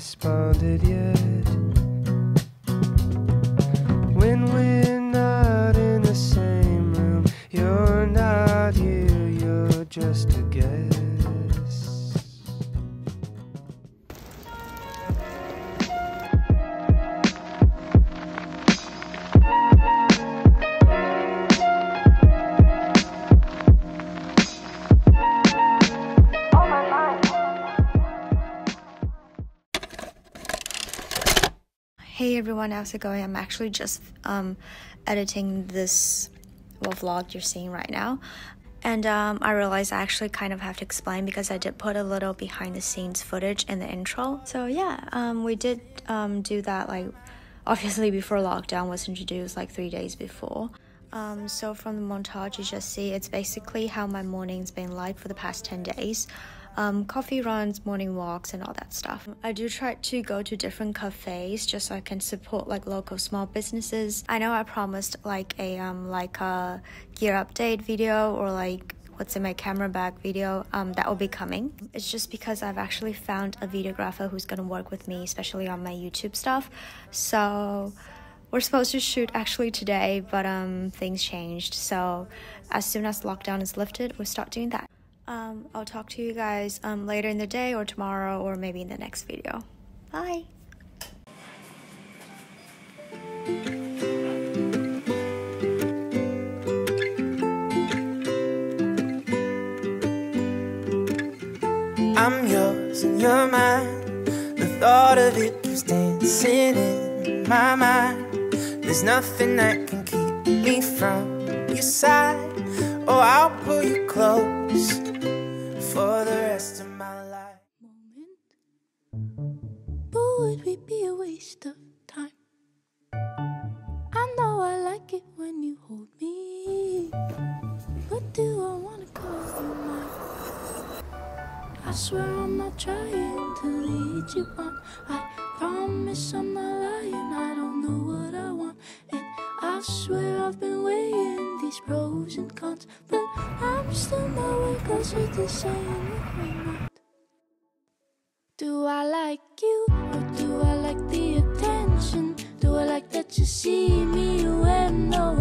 responded yet. When we're not in the same room, you're not here, you're just a guest. Hey everyone, how's it going? I'm actually just um, editing this well, vlog you're seeing right now. And um, I realized I actually kind of have to explain because I did put a little behind the scenes footage in the intro. So yeah, um, we did um, do that like obviously before lockdown was introduced like three days before. Um, so from the montage you just see it's basically how my morning's been like for the past 10 days um, coffee runs, morning walks, and all that stuff. I do try to go to different cafes just so I can support like local small businesses. I know I promised like a um, like a gear update video or like what's in my camera bag video um, that will be coming. It's just because I've actually found a videographer who's gonna work with me, especially on my YouTube stuff. So we're supposed to shoot actually today, but um, things changed. So as soon as lockdown is lifted, we'll start doing that. Um, I'll talk to you guys um, later in the day or tomorrow or maybe in the next video. Bye! I'm yours and you're mine. The thought of it dancing in my mind. There's nothing that can keep me from your side. Oh, I'll pull you close for the rest of my life. Moment, But would we be a waste of time? I know I like it when you hold me. But do I wanna call you mine? I swear I'm not trying to lead you on. I promise I'm not pros and cons. But I'm still nowhere to saying what we're not. Do I like you or do I like the attention? Do I like that you see me when no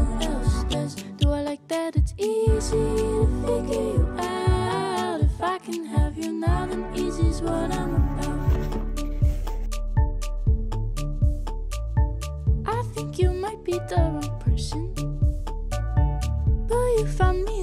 from me.